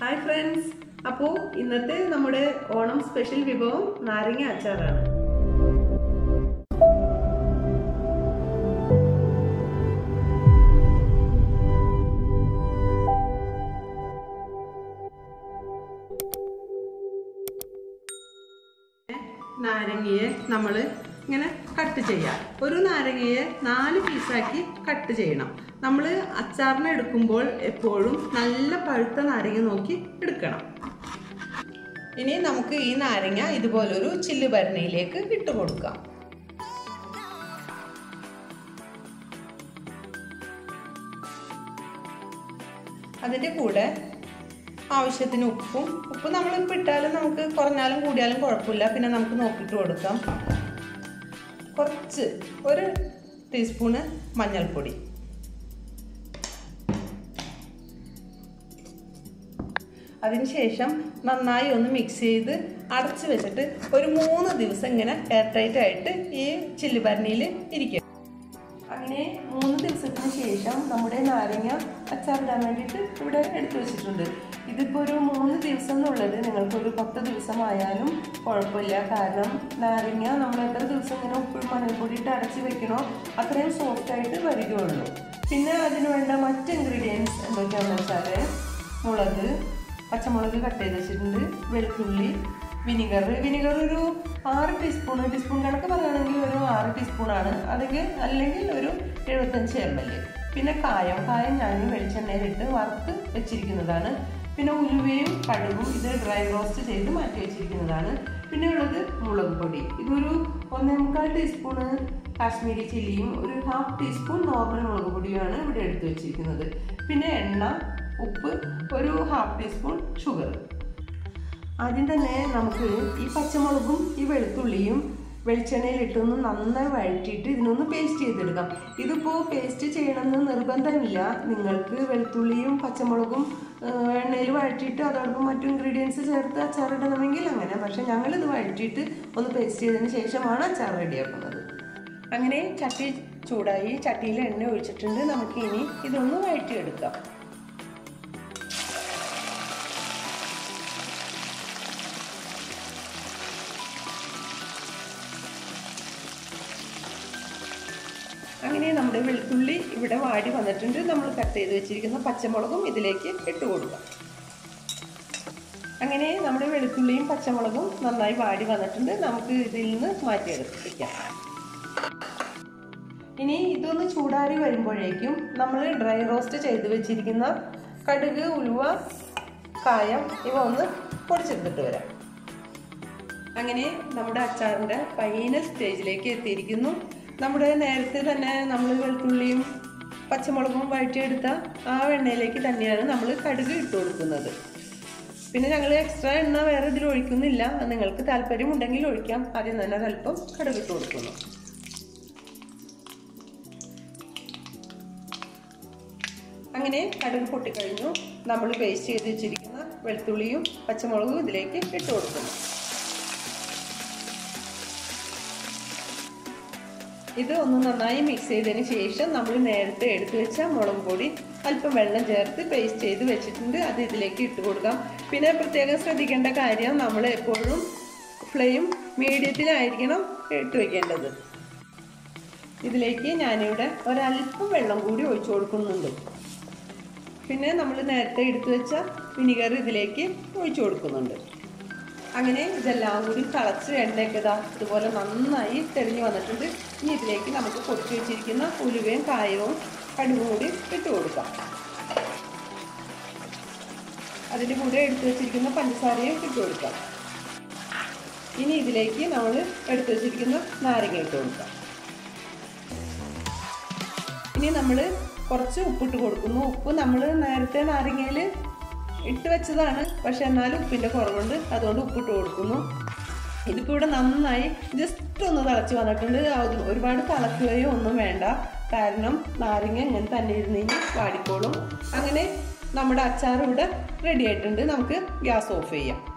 Hi friends അപ്പോൾ ഇന്നത്തെ നമ്മുടെ ഓണം സ്പെഷ്യൽ വിഭവം നാരങ്ങ അച്ചാറാണ്. നാരങ്ങയെ നമ്മൾ ഇങ്ങനെ കട്ട് ചെയ്യാം. ഒരു നാരങ്ങയെ നാല് പീസാക്കി കട്ട് ചെയ്യണം. നമ്മൾ അച്ചാറിനെ എടുക്കുമ്പോൾ എപ്പോഴും നല്ല പഴുത്ത നാരങ്ങ നോക്കി എടുക്കണം. ഇനി നമുക്ക് ഈ നാരങ്ങ ഇതുപോലൊരു ചില്ല് ഭരണയിലേക്ക് ഇട്ട് കൊടുക്കാം. അതിന്റെ കൂടെ ആവശ്യത്തിന് ഉപ്പും ഉപ്പ് നമ്മളിപ്പോൾ ഇട്ടാലും നമുക്ക് കുറഞ്ഞാലും കൂടിയാലും കുഴപ്പമില്ല. പിന്നെ നമുക്ക് നോക്കിയിട്ട് കൊടുക്കാം. കുറച്ച് ഒരു ടീസ്പൂണ് മഞ്ഞൾപ്പൊടി. അതിനുശേഷം നന്നായി ഒന്ന് മിക്സ് ചെയ്ത് അടച്ച് വെച്ചിട്ട് ഒരു മൂന്ന് ദിവസം ഇങ്ങനെ എയർ ടൈറ്റ് ആയിട്ട് ഈ ചില്ലി ഭരണിയിൽ ഇരിക്കും. അങ്ങനെ മൂന്ന് ദിവസത്തിന് ശേഷം നമ്മുടെ നാരങ്ങ അച്ചാറിടാൻ വേണ്ടിയിട്ട് ഇവിടെ എടുത്തു വെച്ചിട്ടുണ്ട്. ഇതിപ്പോൾ ഒരു മൂന്ന് ദിവസം എന്നുള്ളത് നിങ്ങൾക്കൊരു പത്ത് ദിവസമായാലും കുഴപ്പമില്ല. കാരണം നാരങ്ങ നമ്മൾ എത്ര ദിവസം ഇങ്ങനെ ഉപ്പും മണൽപ്പൊടിയിട്ട് അടച്ച് വെക്കണോ അത്രയും സോഫ്റ്റ് ആയിട്ട് വരികയുള്ളൂ. പിന്നെ അതിന് വേണ്ട മറ്റ് ഇൻഗ്രീഡിയൻസ് എന്തൊക്കെയാണെന്ന് വെച്ചാൽ മുളക് പച്ചമുളക് കട്ട് ചെയ്ത് വെച്ചിട്ടുണ്ട് വെളുത്തുള്ളി വിനിഗർ വിനിഗർ ഒരു ആറ് ടീസ്പൂൺ ടീസ്പൂൺ കണക്ക് പറയുകയാണെങ്കിൽ ഒരു ആറ് ടീസ്പൂണാണ് അല്ലെങ്കിൽ അല്ലെങ്കിൽ ഒരു എഴുപത്തഞ്ച് എം എൽ പിന്നെ കായം കായം ഞാൻ വെളിച്ചെണ്ണയിലിട്ട് വറുത്ത് വെച്ചിരിക്കുന്നതാണ്. പിന്നെ ഉലുവയും കടുകും ഇത് ഡ്രൈ റോസ്റ്റ് ചെയ്ത് മാറ്റി വെച്ചിരിക്കുന്നതാണ്. പിന്നെ ഉള്ളത് മുളക് പൊടി. ഇതൊരു ഒന്നേ മുക്കാൽ ടീസ്പൂണ് കാശ്മീരി ചില്ലിയും ഒരു ഹാഫ് ടീസ്പൂൺ നോർമൽ മുളക് പൊടിയുമാണ് ഇവിടെ എടുത്തു വെച്ചിരിക്കുന്നത്. പിന്നെ എണ്ണ ഉപ്പ് ഒരു ഹാഫ് ടീസ്പൂൺ ഷുഗർ ആദ്യം തന്നെ നമുക്ക് ഈ പച്ചമുളകും ഈ വെളുത്തുള്ളിയും വെളിച്ചെണ്ണയിലിട്ടൊന്ന് നന്നായി വഴറ്റിയിട്ട് ഇതിനൊന്ന് പേസ്റ്റ് ചെയ്തെടുക്കാം. ഇതിപ്പോൾ പേസ്റ്റ് ചെയ്യണമെന്ന് നിർബന്ധമില്ല. നിങ്ങൾക്ക് വെളുത്തുള്ളിയും പച്ചമുളകും എണ്ണയിൽ വഴറ്റിയിട്ട് അതോടൊപ്പം മറ്റു ഇൻഗ്രീഡിയൻസ് ചേർത്ത് അച്ചാറിടണമെങ്കിൽ അങ്ങനെ. പക്ഷെ ഞങ്ങളിത് വഴറ്റിയിട്ട് ഒന്ന് പേസ്റ്റ് ചെയ്തതിന് ശേഷമാണ് അച്ചാർ റെഡിയാക്കുന്നത്. അങ്ങനെ ചട്ടി ചൂടായി ചട്ടിയിൽ എണ്ണ ഒഴിച്ചിട്ടുണ്ട്. നമുക്കിനി ഇതൊന്ന് വഴറ്റിയെടുക്കാം. അങ്ങനെ നമ്മുടെ വെളുത്തുള്ളി ഇവിടെ വാടി വന്നിട്ടുണ്ട്. നമ്മൾ കട്ട് ചെയ്ത് വെച്ചിരിക്കുന്ന പച്ചമുളകും ഇതിലേക്ക് ഇട്ട് കൊടുക്കാം അങ്ങനെ നമ്മുടെ വെളുത്തുള്ളിയും പച്ചമുളകും നന്നായി വാടി വന്നിട്ടുണ്ട്. നമുക്ക് ഇതിൽ നിന്ന് മാറ്റിയെടുപ്പിക്കാം ഇനി ഇതൊന്ന് ചൂടാറി വരുമ്പോഴേക്കും നമ്മൾ ഡ്രൈ റോസ്റ്റ് ചെയ്ത് വെച്ചിരിക്കുന്ന കടുക് ഉലുവ കായം ഇവ ഒന്ന് പൊടിച്ചെടുത്തിട്ട് വരാം. അങ്ങനെ നമ്മുടെ അച്ചാറിന്റെ ഫൈനൽ സ്റ്റേജിലേക്ക് എത്തിയിരിക്കുന്നു. നമ്മുടെ നേരത്തെ തന്നെ നമ്മൾ വെളുത്തുള്ളിയും പച്ചമുളകും വഴറ്റിയെടുത്ത ആ എണ്ണയിലേക്ക് തന്നെയാണ് നമ്മൾ കടുക് ഇട്ട് കൊടുക്കുന്നത്. പിന്നെ ഞങ്ങൾ എക്സ്ട്രാ എണ്ണ വേറെ ഇതിൽ ഒഴിക്കുന്നില്ല. നിങ്ങൾക്ക് താല്പര്യമുണ്ടെങ്കിൽ ഒഴിക്കാം. ആദ്യം തന്നെ അല്പം കടുക് ഇട്ട് കൊടുക്കുന്നു. അങ്ങനെ കടുക് പൊട്ടിക്കഴിഞ്ഞു. നമ്മൾ പേസ്റ്റ് ചെയ്ത് വെച്ചിരിക്കുന്ന വെളുത്തുള്ളിയും പച്ചമുളകും ഇതിലേക്ക് ഇട്ട് കൊടുക്കുന്നു. ഇത് ഒന്ന് നന്നായി മിക്സ് ചെയ്തതിന് ശേഷം നമ്മൾ നേരത്തെ എടുത്തു വെച്ച മുളക് പൊടി അല്പം വെള്ളം ചേർത്ത് പേസ്റ്റ് ചെയ്ത് വെച്ചിട്ടുണ്ട്. അത് ഇതിലേക്ക് ഇട്ട് കൊടുക്കാം. പിന്നെ പ്രത്യേകം ശ്രദ്ധിക്കേണ്ട കാര്യം നമ്മൾ എപ്പോഴും ഫ്ലെയിം മീഡിയത്തിലായിരിക്കണം ഇട്ട് വെക്കേണ്ടത്. ഇതിലേക്ക് ഞാനിവിടെ ഒരല്പം വെള്ളം കൂടി ഒഴിച്ചു കൊടുക്കുന്നുണ്ട്. പിന്നെ നമ്മൾ നേരത്തെ എടുത്തു വെച്ച വിനിഗർ ഇതിലേക്ക് ഒഴിച്ചു കൊടുക്കുന്നുണ്ട്. അങ്ങനെ ഇതെല്ലാം കൂടി തിളച്ച് എണ്ണയൊക്കെ ഇതാ ഇതുപോലെ നന്നായി തെളിഞ്ഞു വന്നിട്ടുണ്ട്. ഇനി ഇതിലേക്ക് നമുക്ക് പൊട്ടി വെച്ചിരിക്കുന്ന ഉലുവയും കായവും കടുകും കൂടി ഇട്ട് കൊടുക്കാം. അതിന്റെ കൂടെ എടുത്തു വെച്ചിരിക്കുന്ന പഞ്ചസാരയും ഇട്ട് കൊടുക്കാം. ഇനി ഇതിലേക്ക് നമ്മൾ എടുത്തു വെച്ചിരിക്കുന്ന നാരങ്ങ ഇട്ട് കൊടുക്കാം. ഇനി നമ്മൾ കുറച്ച് ഉപ്പിട്ട് കൊടുക്കുന്നു. ഉപ്പ് നമ്മൾ നേരത്തെ നാരങ്ങയിൽ ഇട്ട് വെച്ചതാണ്. പക്ഷെ എന്നാലും ഉപ്പിന്റെ കുറവുണ്ട്. അതുകൊണ്ട് ഉപ്പിട്ട് കൊടുക്കുന്നു. ഇതിപ്പോൾ ഇവിടെ നന്നായി ജസ്റ്റ് ഒന്ന് തിളച്ച് വന്നിട്ടുണ്ട്. ഒരുപാട് തിളക്കുകയോ ഒന്നും വേണ്ട. കാരണം നാരങ്ങ ഇങ്ങനെ തന്നെ ഇരുന്ന് വാടിക്കോളും. അങ്ങനെ നമ്മുടെ അച്ചാർ ഇവിടെ റെഡി ആയിട്ടുണ്ട്. നമുക്ക് ഗ്യാസ് ഓഫ് ചെയ്യാം.